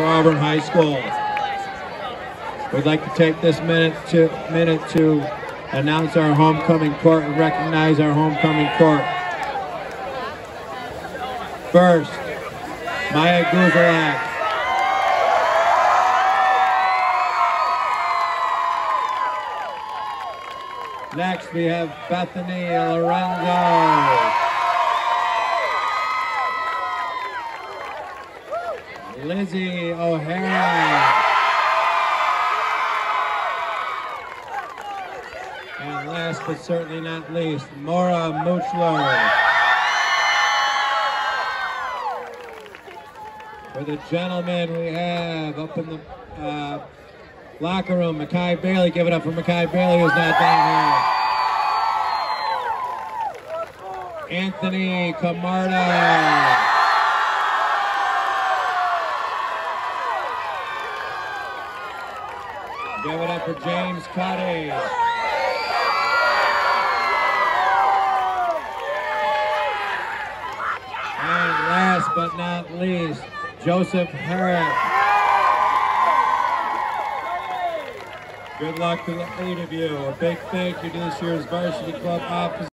for Auburn High School. We'd like to take this minute to minute to announce our homecoming court and recognize our homecoming court. First, Maya Guzalak. Next, we have Bethany Lorenzo. Lizzie O'Hara. And last but certainly not least, Maura Muchler. For the gentlemen we have up in the uh, locker room, Makai Bailey. Give it up for Makai Bailey who's not down here. Anthony Camarda. Give it up for James Cuddy. And last but not least, Joseph Herrick. Good luck to the eight of you. A big thank you to this year's Varsity Club office.